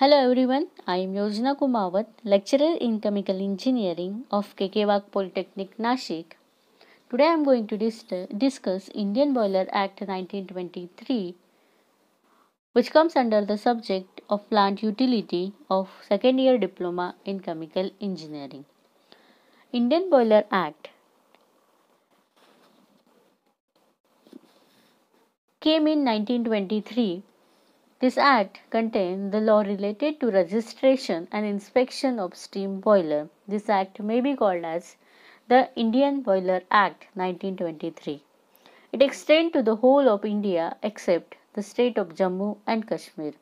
Hello everyone, I am Yojana Kumawat, lecturer in chemical engineering of KK Wagh Polytechnic Nashik. Today I am going to dis- discuss Indian Boiler Act 1923 which comes under the subject of plant utility of second year diploma in chemical engineering. Indian Boiler Act came in 1923 this act contains the law related to registration and inspection of steam boiler. This act may be called as the Indian Boiler Act 1923. It extends to the whole of India except the state of Jammu and Kashmir.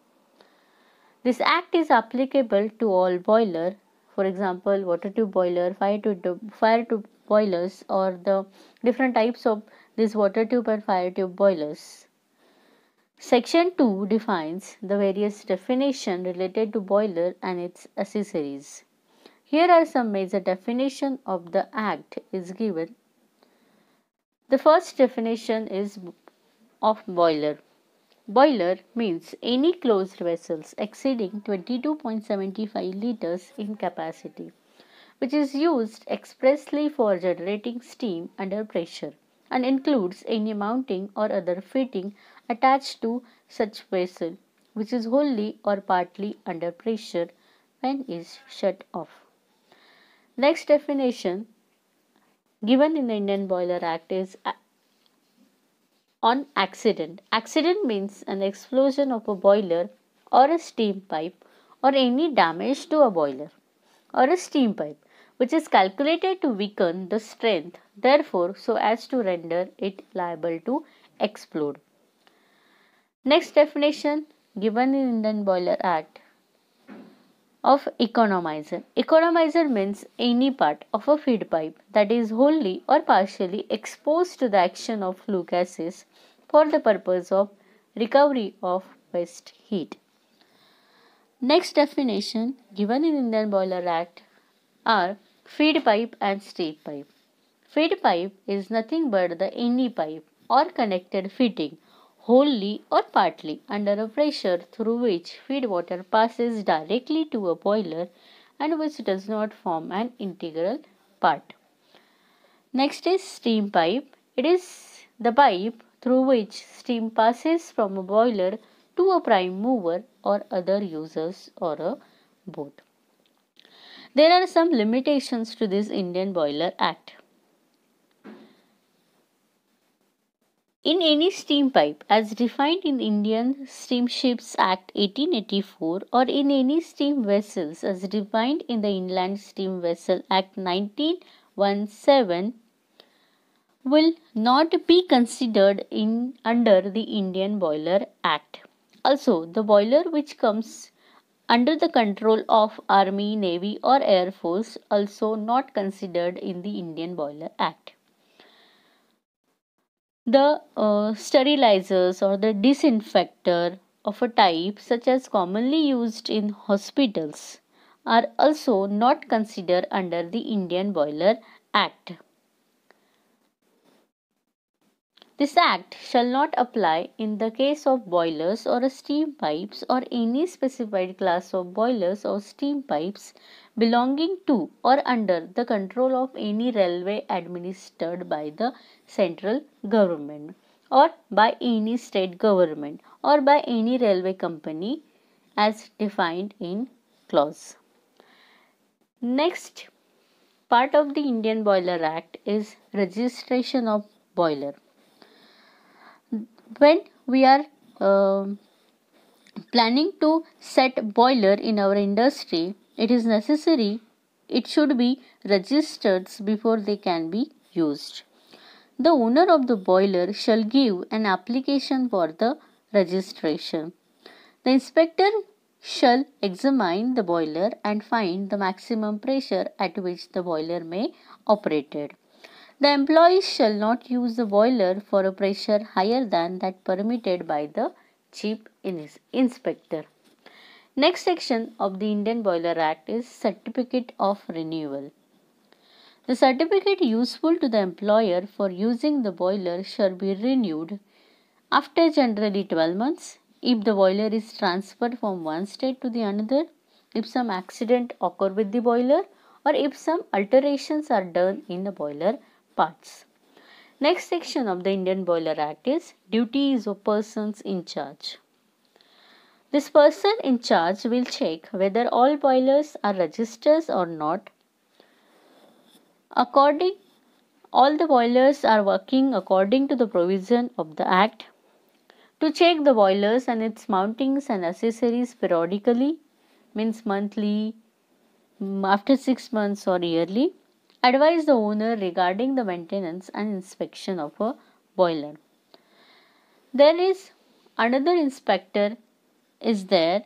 This act is applicable to all boiler, for example, water tube boiler, fire tube, fire tube boilers, or the different types of these water tube and fire tube boilers. Section 2 defines the various definitions related to boiler and its accessories. Here are some major definitions of the act is given. The first definition is of boiler. Boiler means any closed vessels exceeding 22.75 liters in capacity which is used expressly for generating steam under pressure and includes any mounting or other fitting attached to such vessel which is wholly or partly under pressure when is shut off. Next definition given in the Indian Boiler Act is on accident. Accident means an explosion of a boiler or a steam pipe or any damage to a boiler or a steam pipe which is calculated to weaken the strength therefore so as to render it liable to explode. Next definition given in Indian Boiler Act of economizer. Economizer means any part of a feed pipe that is wholly or partially exposed to the action of flue gases for the purpose of recovery of waste heat. Next definition given in Indian Boiler Act are feed pipe and steam pipe. Feed pipe is nothing but the any pipe or connected fitting wholly or partly under a pressure through which feed water passes directly to a boiler and which does not form an integral part. Next is steam pipe. It is the pipe through which steam passes from a boiler to a prime mover or other users or a boat. There are some limitations to this Indian Boiler Act. In any steam pipe as defined in Indian Steamships Act 1884 or in any steam vessels as defined in the Inland Steam Vessel Act 1917 will not be considered in under the Indian Boiler Act. Also, the boiler which comes under the control of Army, Navy or Air Force also not considered in the Indian Boiler Act the uh, sterilizers or the disinfector of a type such as commonly used in hospitals are also not considered under the Indian Boiler Act. This act shall not apply in the case of boilers or steam pipes or any specified class of boilers or steam pipes belonging to or under the control of any railway administered by the central government or by any state government or by any railway company as defined in clause. Next part of the Indian Boiler Act is registration of boiler when we are uh, planning to set boiler in our industry it is necessary. It should be registered before they can be used. The owner of the boiler shall give an application for the registration. The inspector shall examine the boiler and find the maximum pressure at which the boiler may operated the employees shall not use the boiler for a pressure higher than that permitted by the chief inspector. Next section of the Indian Boiler Act is Certificate of Renewal. The certificate useful to the employer for using the boiler shall be renewed after generally 12 months. if the boiler is transferred from one state to the another, if some accident occur with the boiler or if some alterations are done in the boiler parts. Next section of the Indian Boiler Act is duties of persons in charge. This person in charge will check whether all boilers are registered or not. According all the boilers are working according to the provision of the act. To check the boilers and its mountings and accessories periodically means monthly, mm, after 6 months or yearly advise the owner regarding the maintenance and inspection of a boiler. There is another inspector is there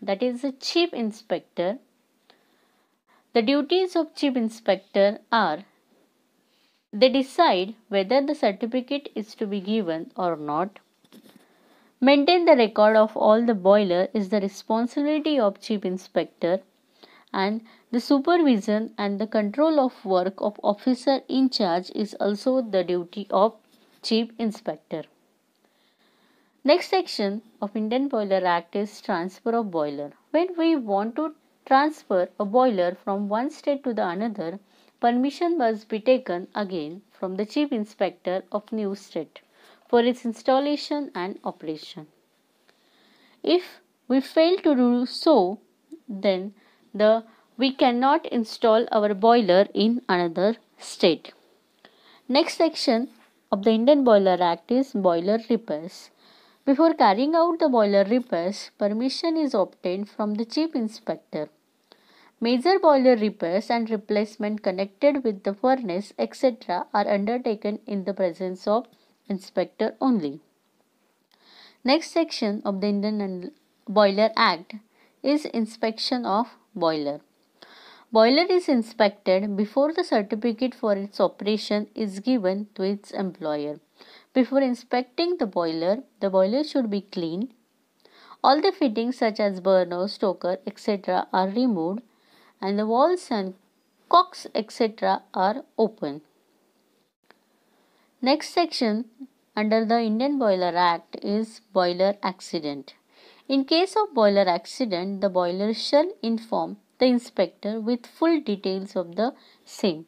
that is a chief inspector. The duties of chief inspector are they decide whether the certificate is to be given or not. Maintain the record of all the boiler is the responsibility of chief inspector and the supervision and the control of work of officer in charge is also the duty of chief inspector. Next section of Indian Boiler Act is transfer of boiler. When we want to transfer a boiler from one state to the another, permission must be taken again from the chief inspector of new state for its installation and operation. If we fail to do so, then the we cannot install our boiler in another state. Next section of the Indian Boiler Act is boiler repairs. Before carrying out the boiler repairs, permission is obtained from the chief inspector. Major boiler repairs and replacement connected with the furnace etc. are undertaken in the presence of inspector only. Next section of the Indian Boiler Act is inspection of boiler. Boiler is inspected before the certificate for its operation is given to its employer. Before inspecting the boiler, the boiler should be cleaned. All the fittings such as burner, stoker, etc. are removed and the valves and cocks etc. are open. Next section under the Indian Boiler Act is boiler accident. In case of boiler accident, the boiler shall inform the inspector with full details of the same.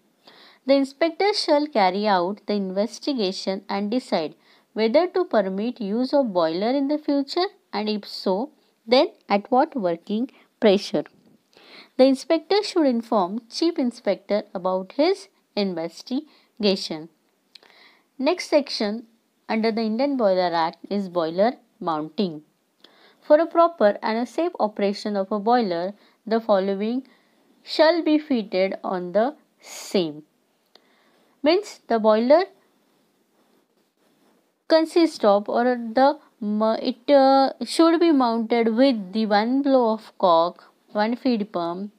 The inspector shall carry out the investigation and decide whether to permit use of boiler in the future and if so, then at what working pressure. The inspector should inform chief inspector about his investigation. Next section under the Indian Boiler Act is boiler mounting. For a proper and a safe operation of a boiler, the following shall be fitted on the same. Means the boiler consists of or the it uh, should be mounted with the one blow off cock, one feed pump,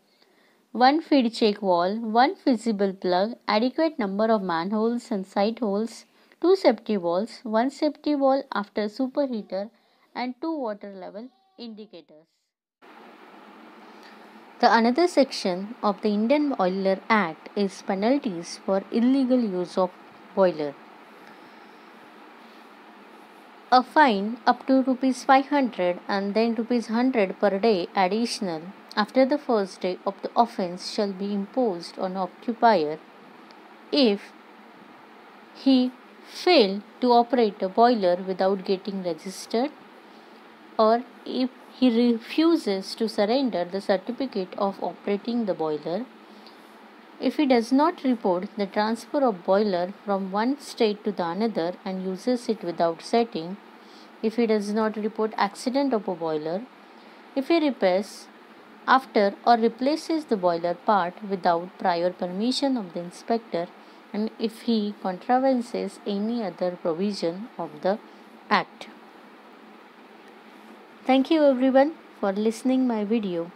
one feed check valve, one fusible plug, adequate number of manholes and side holes, two safety valves, one safety valve after superheater and two water level indicators. The another section of the Indian Boiler Act is penalties for illegal use of boiler. A fine up to rupees 500 and then rupees 100 per day additional after the first day of the offence shall be imposed on occupier if he fail to operate a boiler without getting registered or if he refuses to surrender the certificate of operating the boiler, if he does not report the transfer of boiler from one state to the another and uses it without setting, if he does not report accident of a boiler, if he repairs after or replaces the boiler part without prior permission of the inspector and if he contravenes any other provision of the act. Thank you everyone for listening my video.